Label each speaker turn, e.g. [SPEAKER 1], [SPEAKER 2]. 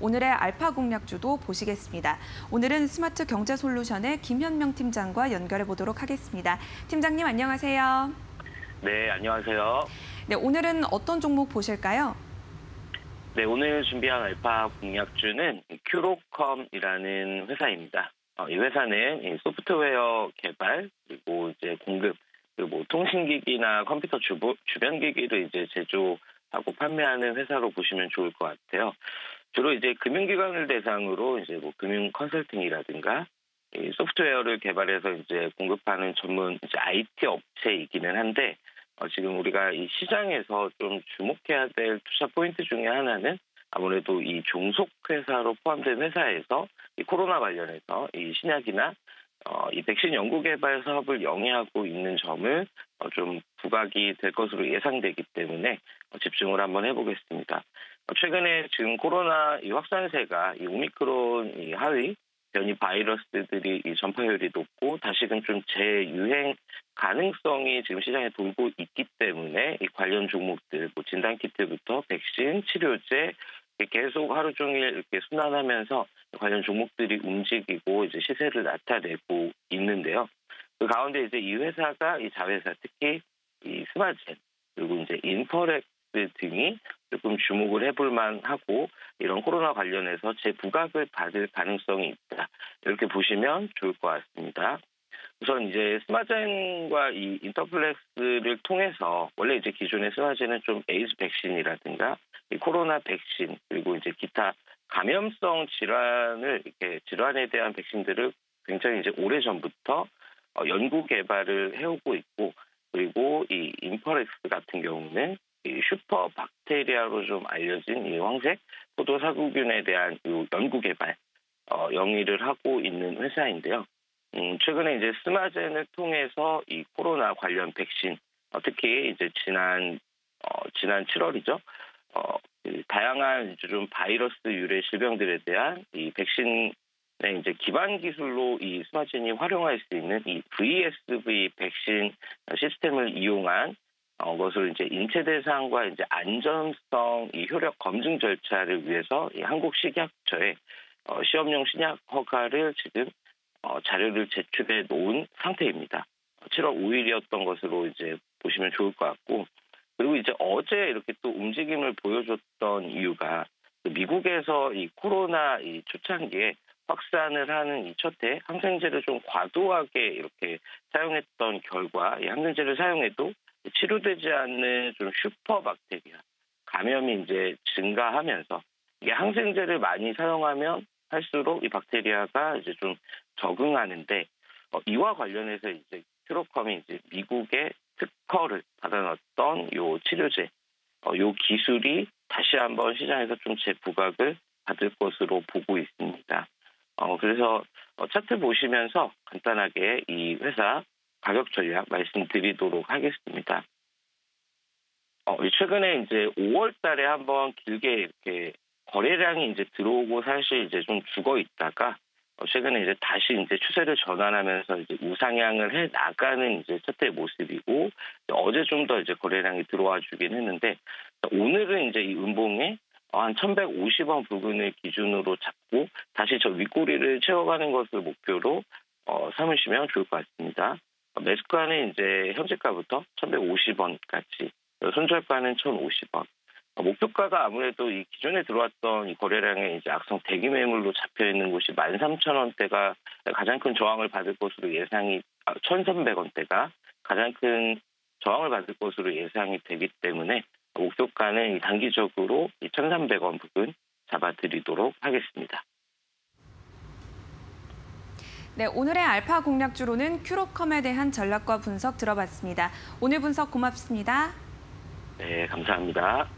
[SPEAKER 1] 오늘의 알파 공략주도 보시겠습니다. 오늘은 스마트 경제 솔루션의 김현명 팀장과 연결해 보도록 하겠습니다. 팀장님 안녕하세요.
[SPEAKER 2] 네, 안녕하세요.
[SPEAKER 1] 네, 오늘은 어떤 종목 보실까요?
[SPEAKER 2] 네, 오늘 준비한 알파 공략주는 큐로컴이라는 회사입니다. 어, 이 회사는 이 소프트웨어 개발 그리고 이제 공급 그리고 뭐 통신기기나 컴퓨터 주변 기기를 이제 제조하고 판매하는 회사로 보시면 좋을 것 같아요. 주로 이제 금융기관을 대상으로 이제 뭐 금융 컨설팅이라든가 이 소프트웨어를 개발해서 이제 공급하는 전문 이제 IT 업체이기는 한데 어, 지금 우리가 이 시장에서 좀 주목해야 될 투자 포인트 중에 하나는 아무래도 이 종속 회사로 포함된 회사에서 이 코로나 관련해서 이 신약이나 어, 이 백신 연구 개발 사업을 영위하고 있는 점을 어, 좀 부각이 될 것으로 예상되기 때문에 어, 집중을 한번 해보겠습니다. 어, 최근에 지금 코로나 이 확산세가 이 오미크론 이 하위 변이 바이러스들이 이 전파율이 높고 다시금 좀 재유행 가능성이 지금 시장에 돌고 있기 때문에 이 관련 종목들 뭐 진단 키트부터 백신, 치료제 계속 하루 종일 이렇게 순환하면서 관련 종목들이 움직이고 이제 시세를 나타내고 있는데요. 그 가운데 이제 이 회사가 이 자회사 특히 이 스마젠 그리고 이제 인퍼렉스 등이 조금 주목을 해볼 만하고 이런 코로나 관련해서 재부각을 받을 가능성이 있다. 이렇게 보시면 좋을 것 같습니다. 우선 이제 스마젠과 이 인퍼렉스를 통해서 원래 이제 기존의 스마젠은 좀 에이즈 백신이라든가 이 코로나 백신 그리고 이제 기타 감염성 질환을 이렇게 질환에 대한 백신들을 굉장히 이제 오래 전부터 어, 연구 개발을 해오고 있고 그리고 이 인퍼렉스 같은 경우는 이 슈퍼 박테리아로 좀 알려진 이 황색 포도상구균에 대한 이 연구 개발 어, 영위를 하고 있는 회사인데요. 음, 최근에 이제 스마젠을 통해서 이 코로나 관련 백신 어, 특히 이제 지난 어, 지난 7월이죠. 어, 다양한 좀 바이러스 유래 질병들에 대한 이 백신의 이제 기반 기술로 이 스마진이 활용할 수 있는 이 VSV 백신 시스템을 이용한 어, 것을 이제 인체 대상과 이제 안전성 이 효력 검증 절차를 위해서 이 한국 식약처에 어, 시험용 신약 허가를 지금 어, 자료를 제출해 놓은 상태입니다. 7월 5일이었던 것으로 이제 보시면 좋을 것 같고 그리고 이제 어제 이렇게 또 움직임을 보여줬던 이유가 그 미국에서 이 코로나 이 초창기에 확산을 하는 이 첫해 항생제를 좀 과도하게 이렇게 사용했던 결과 이 항생제를 사용해도 치료되지 않는 좀 슈퍼 박테리아 감염이 이제 증가하면서 이게 항생제를 많이 사용하면 할수록 이 박테리아가 이제 좀 적응하는데 어, 이와 관련해서 이제 큐로컴이 이제 미국의 특허를 받아놨던 요 치료제, 어, 요 기술이 다시 한번 시장에서 좀 재부각을 받을 것으로 보고 있습니다. 어, 그래서 어, 차트 보시면서 간단하게 이 회사 가격 전략 말씀드리도록 하겠습니다. 어, 최근에 이제 5월 달에 한번 길게 이렇게 거래량이 이제 들어오고 사실 이제 좀 죽어 있다가 어, 최근에 이제 다시 이제 추세를 전환하면서 이제 우상향을 해 나가는 이제 차트의 모습이고 어제 좀 더 이제 거래량이 들어와 주긴 했는데 오늘은 이제 이 음봉에 한 1,150원 부근을 기준으로 잡고 다시 저 윗꼬리를 채워가는 것을 목표로 어, 삼으시면 좋을 것 같습니다. 매수가는 이제 현재가부터 1,150원까지, 손절가는 1,050원. 어, 목표가가 아무래도 이 기존에 들어왔던 이 거래량의 이제 악성 대기 매물로 잡혀 있는 곳이 13,000원대가 가장 큰 저항을 받을 것으로 예상이 1,300원대가 아, 가장 큰 저항을 받을 것으로 예상이 되기 때문에 목표가는 단기적으로 1,300원 부근 잡아드리도록 하겠습니다.
[SPEAKER 1] 네, 오늘의 알파 공략주로는 큐로컴에 대한 전략과 분석 들어봤습니다. 오늘 분석 고맙습니다.
[SPEAKER 2] 네, 감사합니다.